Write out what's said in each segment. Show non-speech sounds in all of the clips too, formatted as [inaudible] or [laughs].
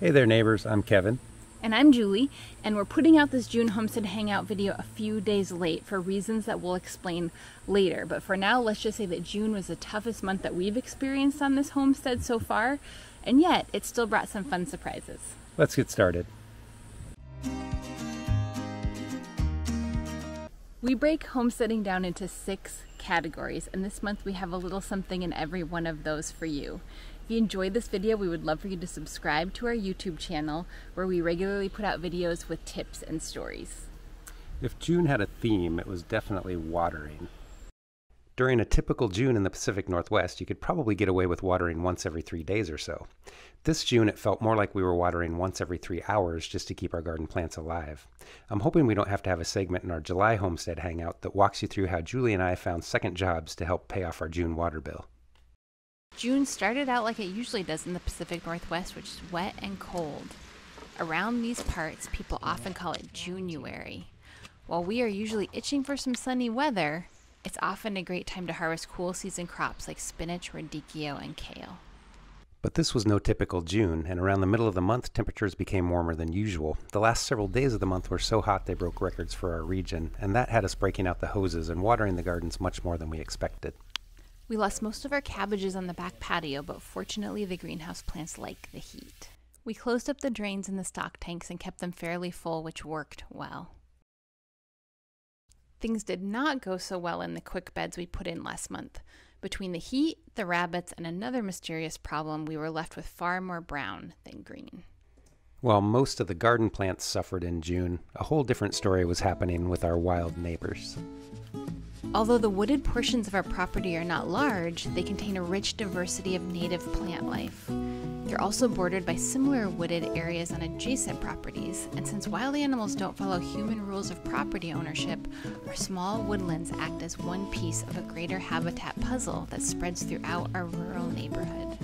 Hey there, neighbors. I'm Kevin. And I'm Julie, and we're putting out this June Homestead Hangout video a few days late for reasons that we'll explain later. But for now, let's just say that June was the toughest month that we've experienced on this homestead so far, and yet it still brought some fun surprises. Let's get started. We break homesteading down into six categories, and this month we have a little something in every one of those for you. If you enjoyed this video, we would love for you to subscribe to our YouTube channel where we regularly put out videos with tips and stories. If June had a theme, it was definitely watering. During a typical June in the Pacific Northwest, you could probably get away with watering once every three days or so. This June, it felt more like we were watering once every three hours just to keep our garden plants alive. I'm hoping we don't have to have a segment in our July homestead hangout that walks you through how Julie and I found second jobs to help pay off our June water bill. June started out like it usually does in the Pacific Northwest, which is wet and cold. Around these parts, people often call it Juneuary. While we are usually itching for some sunny weather, it's often a great time to harvest cool season crops like spinach, radicchio, and kale. But this was no typical June, and around the middle of the month, temperatures became warmer than usual. The last several days of the month were so hot they broke records for our region, and that had us breaking out the hoses and watering the gardens much more than we expected. We lost most of our cabbages on the back patio, but fortunately the greenhouse plants like the heat. We closed up the drains in the stock tanks and kept them fairly full, which worked well. Things did not go so well in the quick beds we put in last month. Between the heat, the rabbits, and another mysterious problem, we were left with far more brown than green. While most of the garden plants suffered in June, a whole different story was happening with our wild neighbors. Although the wooded portions of our property are not large, they contain a rich diversity of native plant life. They're also bordered by similar wooded areas on adjacent properties, and since wild animals don't follow human rules of property ownership, our small woodlands act as one piece of a greater habitat puzzle that spreads throughout our rural neighborhood.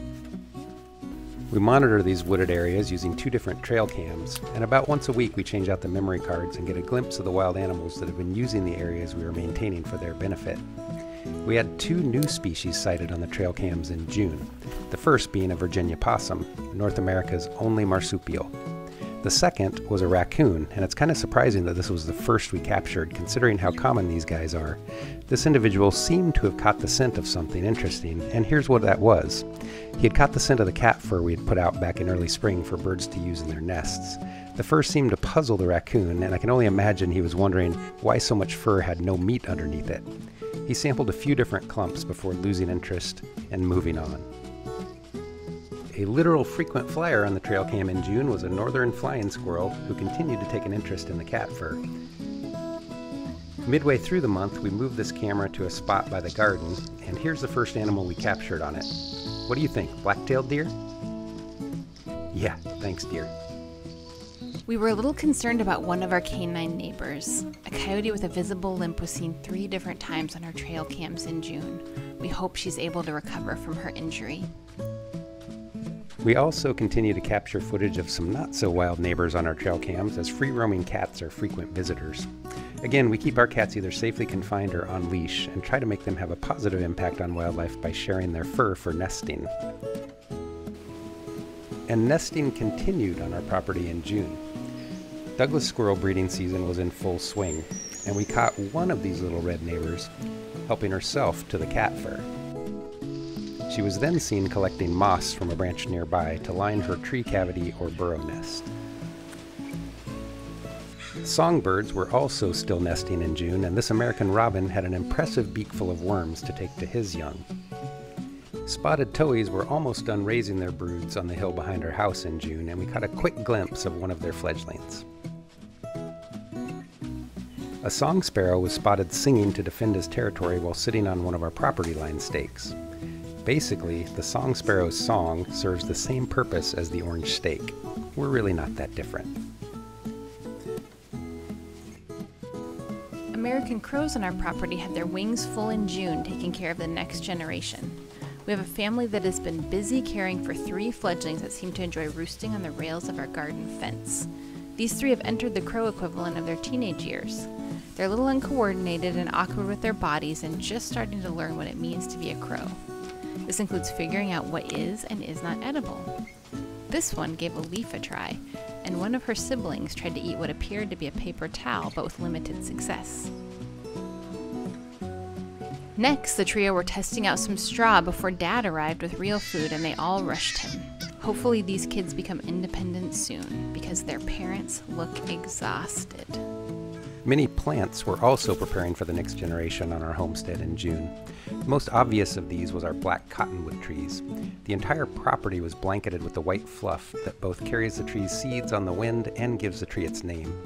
We monitor these wooded areas using two different trail cams, and about once a week we change out the memory cards and get a glimpse of the wild animals that have been using the areas we are maintaining for their benefit. We had two new species sighted on the trail cams in June, the first being a Virginia possum, North America's only marsupial. The second was a raccoon, and it's kind of surprising that this was the first we captured, considering how common these guys are. This individual seemed to have caught the scent of something interesting, and here's what that was. He had caught the scent of the cat fur we had put out back in early spring for birds to use in their nests. The fur seemed to puzzle the raccoon, and I can only imagine he was wondering why so much fur had no meat underneath it. He sampled a few different clumps before losing interest and moving on. A literal frequent flyer on the trail cam in June was a northern flying squirrel who continued to take an interest in the cat fur. Midway through the month, we moved this camera to a spot by the garden, and here's the first animal we captured on it. What do you think, black-tailed deer? Yeah, thanks, deer. We were a little concerned about one of our canine neighbors. A coyote with a visible limp was seen three different times on our trail cams in June. We hope she's able to recover from her injury. We also continue to capture footage of some not so wild neighbors on our trail cams as free roaming cats are frequent visitors. Again, we keep our cats either safely confined or on leash and try to make them have a positive impact on wildlife by sharing their fur for nesting. And nesting continued on our property in June. Douglas squirrel breeding season was in full swing, and we caught one of these little red neighbors helping herself to the cat fur. She was then seen collecting moss from a branch nearby to line her tree cavity or burrow nest. Songbirds were also still nesting in June, and this American robin had an impressive beakful of worms to take to his young. Spotted towhees were almost done raising their broods on the hill behind our house in June, and we caught a quick glimpse of one of their fledglings. A song sparrow was spotted singing to defend his territory while sitting on one of our property line stakes. Basically, the song sparrow's song serves the same purpose as the orange stake. We're really not that different. American crows on our property have their wings full in June, taking care of the next generation. We have a family that has been busy caring for three fledglings that seem to enjoy roosting on the rails of our garden fence. These three have entered the crow equivalent of their teenage years. They're a little uncoordinated and awkward with their bodies and just starting to learn what it means to be a crow. This includes figuring out what is and is not edible. This one gave a leaf a try, and one of her siblings tried to eat what appeared to be a paper towel, but with limited success. Next, the trio were testing out some straw before Dad arrived with real food and they all rushed him. Hopefully, these kids become independent soon because their parents look exhausted. Many plants were also preparing for the next generation on our homestead in June. The most obvious of these was our black cottonwood trees. The entire property was blanketed with the white fluff that both carries the tree's seeds on the wind and gives the tree its name.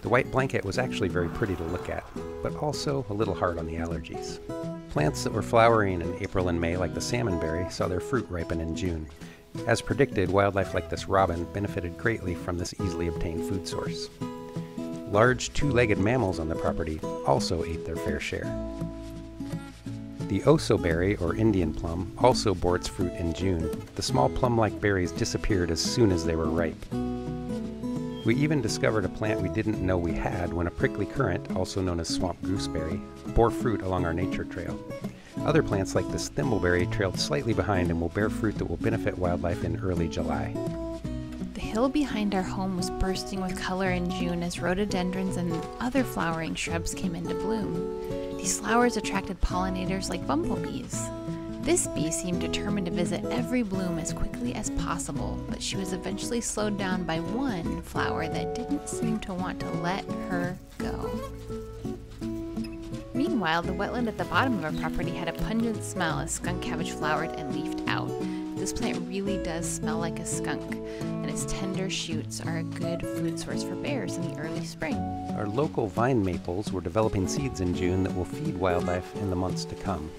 The white blanket was actually very pretty to look at, but also a little hard on the allergies. Plants that were flowering in April and May, like the salmonberry, saw their fruit ripen in June. As predicted, wildlife like this robin benefited greatly from this easily obtained food source. Large two legged mammals on the property also ate their fair share. The osoberry, or Indian plum, also bore its fruit in June. The small plum like berries disappeared as soon as they were ripe. We even discovered a plant we didn't know we had when a prickly currant, also known as swamp gooseberry, bore fruit along our nature trail. Other plants like this thimbleberry trailed slightly behind and will bear fruit that will benefit wildlife in early July. The hill behind our home was bursting with color in June as rhododendrons and other flowering shrubs came into bloom. These flowers attracted pollinators like bumblebees. This bee seemed determined to visit every bloom as quickly as possible, but she was eventually slowed down by one flower that didn't seem to want to let her go. Meanwhile, the wetland at the bottom of our property had a pungent smell as skunk cabbage flowered and leafed out. This plant really does smell like a skunk, and its tender shoots are a good food source for bears in the early spring. Our local vine maples were developing seeds in June that will feed wildlife in the months to come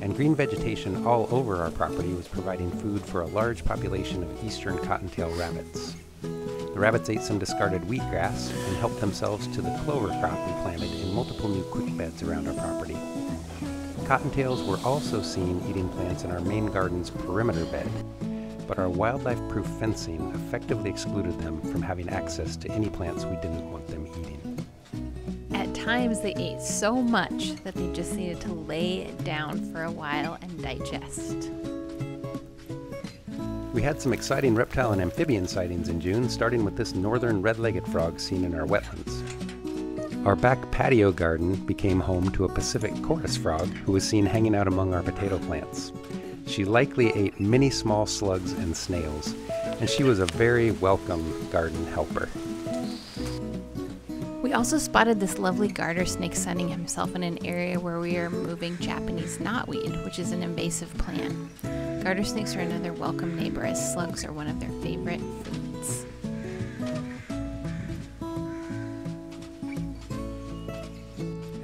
and green vegetation all over our property was providing food for a large population of eastern cottontail rabbits. The rabbits ate some discarded wheatgrass and helped themselves to the clover crop we planted in multiple new quick beds around our property. Cottontails were also seen eating plants in our main garden's perimeter bed, but our wildlife-proof fencing effectively excluded them from having access to any plants we didn't want them eating At times they ate so much that they just needed to lay down for a while and digest. We had some exciting reptile and amphibian sightings in June, starting with this northern red legged frog seen in our wetlands. Our back patio garden became home to a Pacific chorus frog who was seen hanging out among our potato plants. She likely ate many small slugs and snails, and she was a very welcome garden helper. We also spotted this lovely garter snake sunning himself in an area where we are moving Japanese knotweed, which is an invasive plant. Garter snakes are another welcome neighbor as slugs are one of their favorite foods.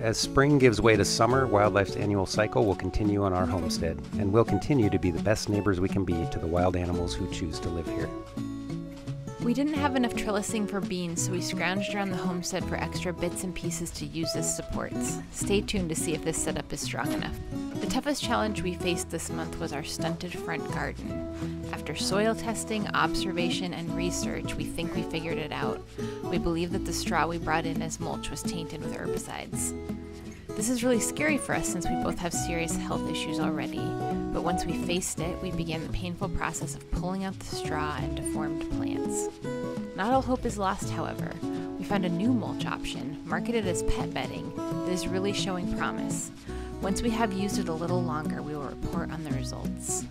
As spring gives way to summer, wildlife's annual cycle will continue on our homestead, and we'll continue to be the best neighbors we can be to the wild animals who choose to live here. We didn't have enough trellising for beans, so we scrounged around the homestead for extra bits and pieces to use as supports. Stay tuned to see if this setup is strong enough. The toughest challenge we faced this month was our stunted front garden. After soil testing, observation, and research, we think we figured it out. We believe that the straw we brought in as mulch was tainted with herbicides. This is really scary for us since we both have serious health issues already, but once we faced it, we began the painful process of pulling out the straw and deformed plants. Not all hope is lost, however. We found a new mulch option, marketed as pet bedding, that is really showing promise. Once we have used it a little longer, we will report on the results.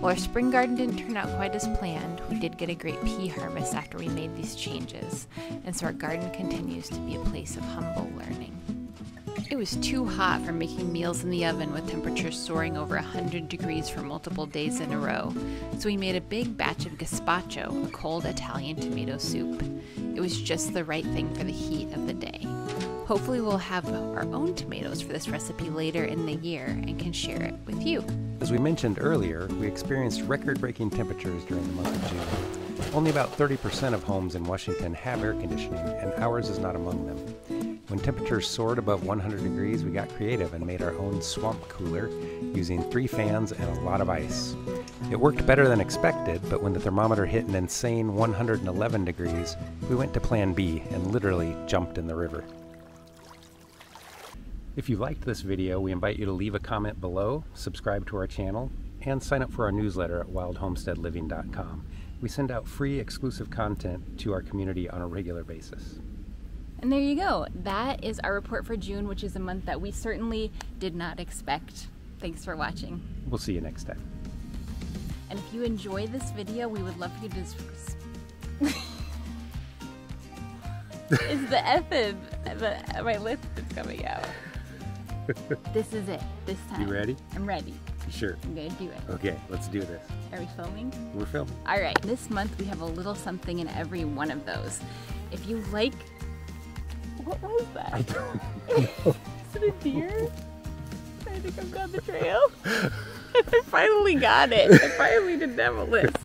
While our spring garden didn't turn out quite as planned, we did get a great pea harvest after we made these changes, and so our garden continues to be a place of humble learning. It was too hot for making meals in the oven with temperatures soaring over 100 degrees for multiple days in a row, so we made a big batch of gazpacho, a cold Italian tomato soup. It was just the right thing for the heat of the day. Hopefully, we'll have our own tomatoes for this recipe later in the year and can share it with you. As we mentioned earlier, we experienced record breaking temperatures during the month of June. Only about 30% of homes in Washington have air conditioning, and ours is not among them. When temperatures soared above 100 degrees, we got creative and made our own swamp cooler using three fans and a lot of ice. It worked better than expected, but when the thermometer hit an insane 111 degrees, we went to plan B and literally jumped in the river. If you liked this video, we invite you to leave a comment below, subscribe to our channel, and sign up for our newsletter at wildhomesteadliving.com. We send out free exclusive content to our community on a regular basis. And there you go. That is our report for June, which is a month that we certainly did not expect. Thanks for watching. We'll see you next time. And if you enjoy this video, we would love for you to. [laughs] it's the F in the, my lip is coming out. [laughs] this is it. This time. You ready? I'm ready. You sure? I'm gonna do it. Okay, let's do this. Are we filming? We're filming. All right. This month we have a little something in every one of those. If you like, what was that? I don't know. [laughs] Is it a deer? I think I'm down the trail. [laughs] I finally got it. I finally didn't have list.